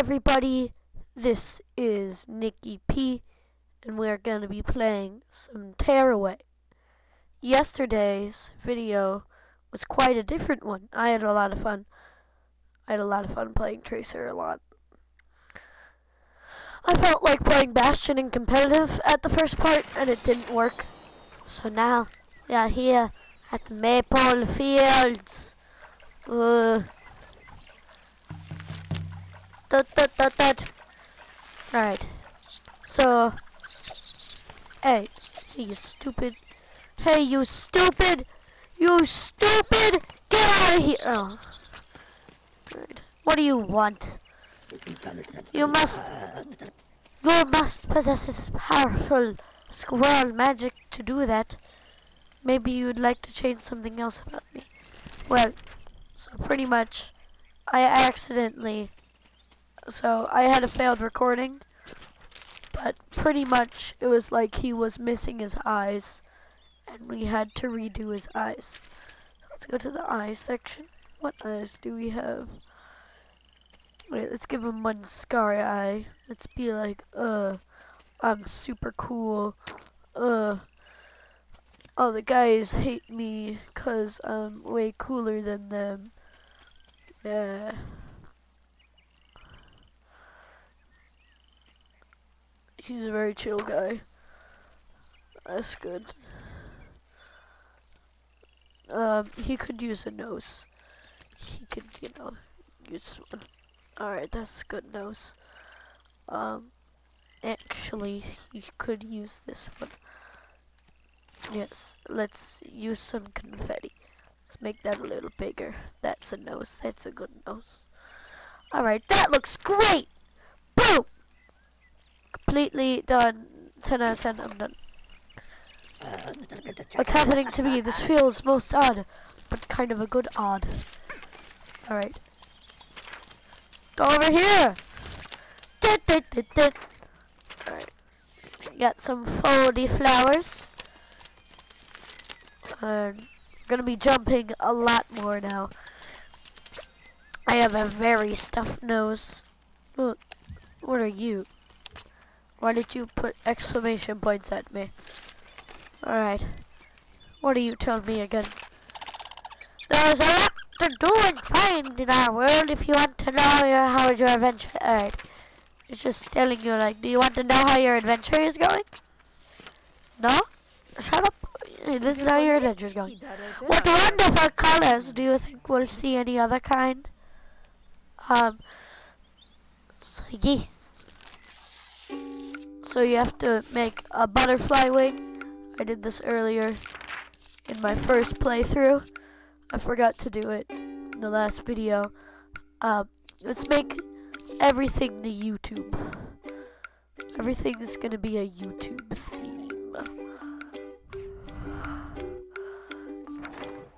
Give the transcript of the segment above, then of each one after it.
everybody, this is Nicky Pee, and we're going to be playing some Tearaway. Yesterday's video was quite a different one. I had a lot of fun. I had a lot of fun playing Tracer a lot. I felt like playing Bastion in competitive at the first part, and it didn't work. So now, we are here at the Maypole Fields. Uh, Dut, dut, dut, dut. Alright. So. Hey. You stupid. Hey, you stupid. You stupid. Get out of here. Oh. Alright. What do you want? You must. You must possess this powerful squirrel magic to do that. Maybe you'd like to change something else about me. Well, so pretty much, I accidentally so I had a failed recording, but pretty much it was like he was missing his eyes, and we had to redo his eyes. Let's go to the eye section. What eyes do we have? Wait, let's give him one scar eye. Let's be like, uh, I'm super cool. Uh, all the guys hate me because I'm way cooler than them. Yeah. He's a very chill guy. That's good. Um, he could use a nose. He could, you know, use one. Alright, that's good nose. Um, actually, he could use this one. Yes, let's use some confetti. Let's make that a little bigger. That's a nose. That's a good nose. Alright, that looks great! Boom! Completely done. 10 out of 10, I'm done. What's happening to me? This feels most odd, but kind of a good odd. Alright. Go over here! Alright. Got some foldy flowers. And gonna be jumping a lot more now. I have a very stuffed nose. What are you? Why did you put exclamation points at me? Alright. What are you telling me again? There's a lot to do and find in our world if you want to know your, how your adventure... Alright. It's just telling you, like, do you want to know how your adventure is going? No? Shut up. This is how your adventure is going. What wonderful colors. Do you think we'll see any other kind? Um, so yes. So you have to make a butterfly wing. I did this earlier in my first playthrough. I forgot to do it in the last video. Um, let's make everything the YouTube. Everything is gonna be a YouTube theme.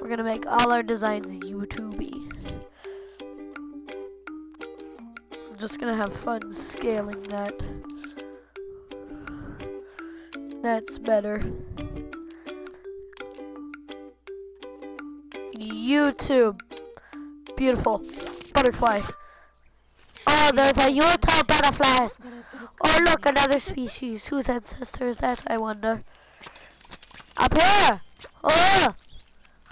We're gonna make all our designs YouTubey. I'm just gonna have fun scaling that. That's better. YouTube. Beautiful. Butterfly. Oh, there's a Utah butterflies. Oh, look, another species. Whose ancestor is that, I wonder? Up here. Oh.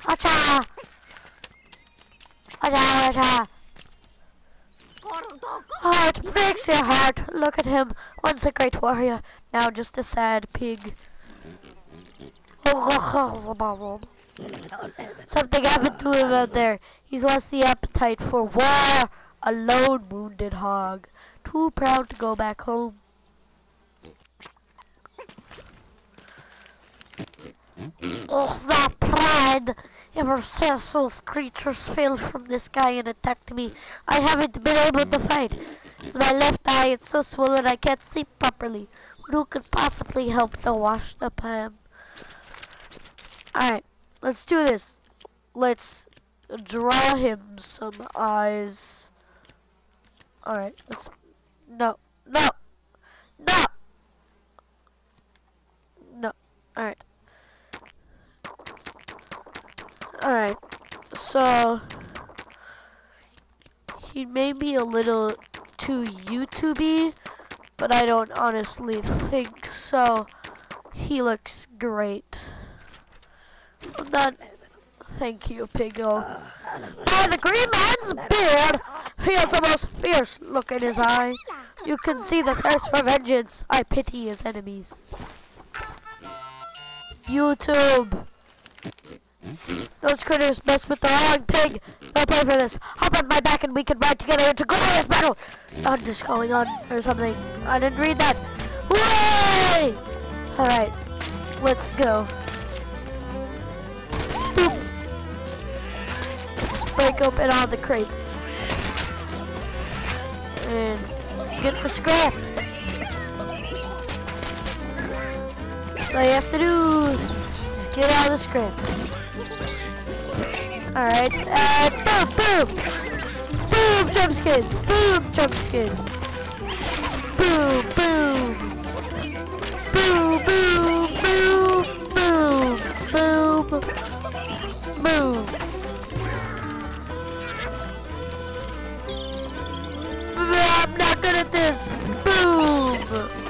Hacha. Hacha, hacha. It breaks your heart. Look at him. Once a great warrior, now just a sad pig. Something happened to him out there. He's lost the appetite for war. A lone wounded hog. Too proud to go back home. It's not pride. Ever since those creatures fell from the sky and attacked me, I haven't been able to fight. It's my left eye, it's so swollen I can't see properly. Who could possibly help to wash up ham? Alright, let's do this. Let's draw him some eyes. Alright, let's... No, no, no! No, alright. Alright, so... He may be a little too YouTubey, but I don't honestly think so. He looks great. I'm not. Thank you, Piggo. By the green man's beard, he has the most fierce look in his eye. You can see the thirst for vengeance. I pity his enemies. YouTube. Those critters mess with the wrong pig. They'll pay for this. Hop on my back and we can ride together into glorious battle. I'm just going on or something. I didn't read that. Way! Alright. Let's go. Boop. Just break open all the crates. And get the scraps. That's all you have to do. Just get all the scraps. Alright, and boom, boom! Boom, jump skins! Boom, jump skins! Boom, boom! Boom, boom, boom, boom, boom, boom! I'm not good at this! Boom,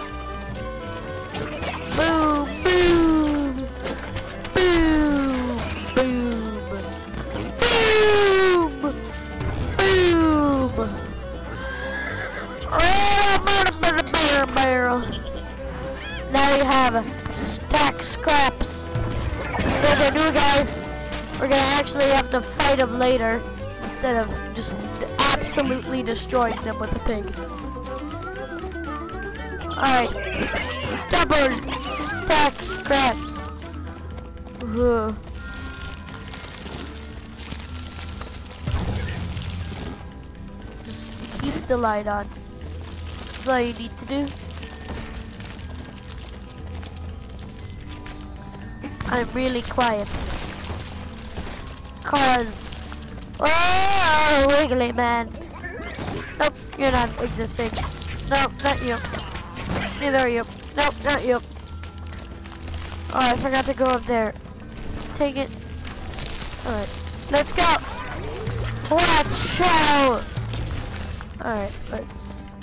Now we have stack scraps. They're the new guys. We're gonna actually have to fight them later instead of just absolutely destroying them with a pig. Alright. Double stack scraps. Ugh. Just keep the light on. That's all you need to do. I'm really quiet. Cause... Oh, wiggly man. Nope, you're not existing. Nope, not you. Neither are you. Nope, not you. Oh, I forgot to go up there. Take it. Alright, let's go. Watch out. Alright, let's...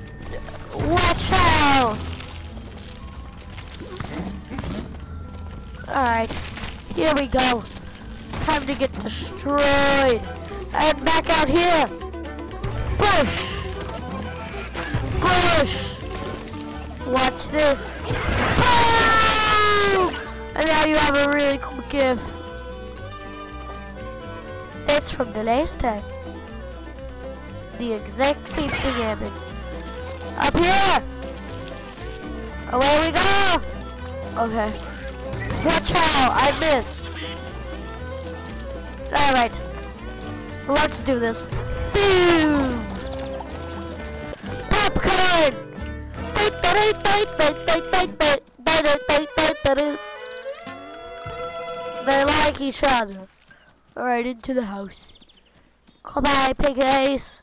Watch out. Alright, here we go. It's time to get destroyed. And back out here. Push. Push. Watch this. Boom! And now you have a really cool gift. It's from the last time. The exact same thing happened. Up here! Away we go! Okay. Watch out! I missed. Alright. Let's do this. Boom! Popcorn! They like each other. Alright, into the house. Goodbye, pig ace.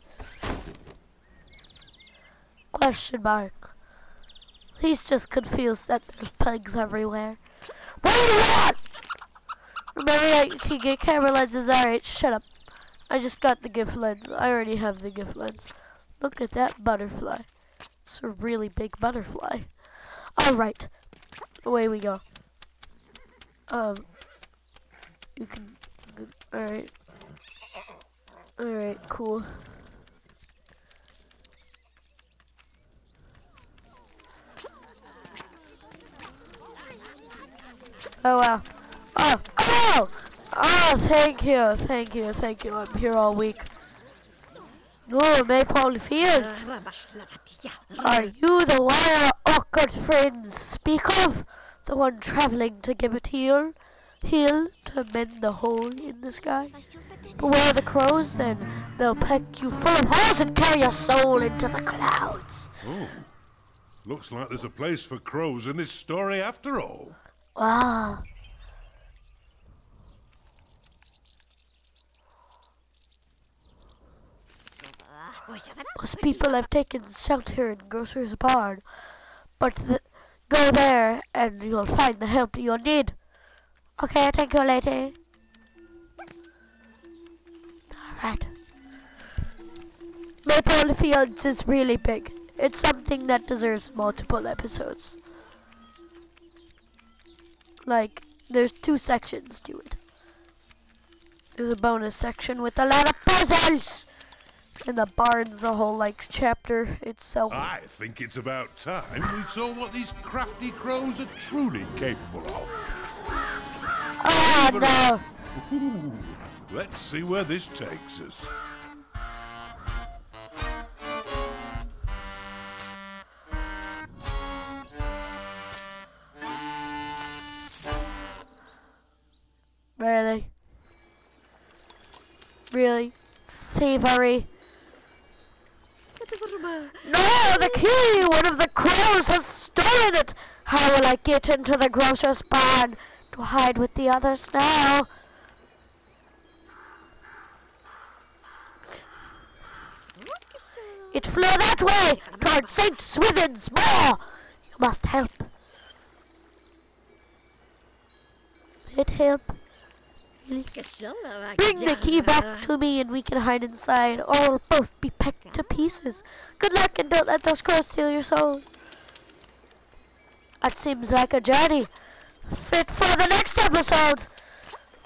Question mark. He's just confused that there's pigs everywhere. What do you want? Remember you can get camera lenses. Alright, shut up. I just got the gift lens. I already have the gift lens. Look at that butterfly. It's a really big butterfly. Alright. Away we go. Um. You can. Alright. Alright, cool. Oh wow. Oh, oh! Oh, thank you, thank you, thank you. I'm here all week. No, Maypole Fields. Are you the our awkward friends speak of? The one traveling to Gibbet Hill? Hill to mend the hole in the sky? Beware the crows then. They'll peck you full of holes and carry your soul into the clouds. Oh, looks like there's a place for crows in this story after all. Wow. Most people have taken shelter in Grocer's Barn, but th go there and you'll find the help you'll need. Okay, thank you, lady. Alright. Maypole Fields is really big. It's something that deserves multiple episodes. Like, there's two sections to it. There's a bonus section with a lot of puzzles! And the barn's a whole, like, chapter itself. I think it's about time we saw what these crafty crows are truly capable of. Oh, no! Ooh, let's see where this takes us. Really? Thievery? No, the key! One of the crows has stolen it! How will I get into the grocer's barn to hide with the others now? It flew that way, toward St. Swithin's Moor! You must help. It help. Bring the key back to me and we can hide inside, or we'll both be pecked to pieces. Good luck and don't let those crows steal your soul. That seems like a journey. Fit for the next episode.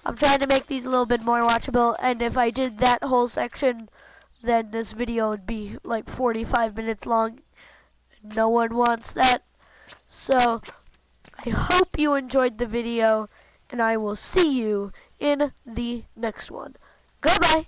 I'm trying to make these a little bit more watchable, and if I did that whole section, then this video would be like 45 minutes long. No one wants that. So, I hope you enjoyed the video, and I will see you in the next one. Goodbye.